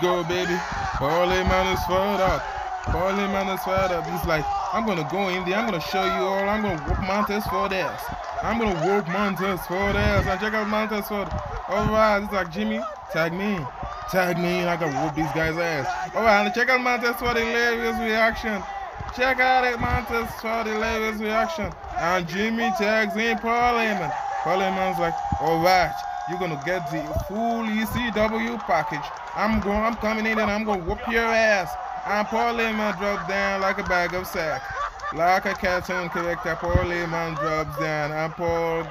go, baby. Heyman is fired up. Heyman is fired up. He's like, I'm gonna go in there. I'm gonna show you all. I'm gonna whoop Montez for this. I'm gonna whoop Montez for this. And check out Montez Ford All right, it's like Jimmy, tag me. Tag me. I gotta whoop these guys' ass. All right, and check out Montez Ford the hilarious reaction. Check out it, Montez Ford the hilarious reaction. And Jimmy tags in. Paul Heyman's like, all right, you're gonna get the full ECW package. I'm going, I'm coming in and I'm gonna whoop your ass. And Paul Heyman drops down like a bag of sack. Like a cartoon character, Paul Heyman drops down and Paul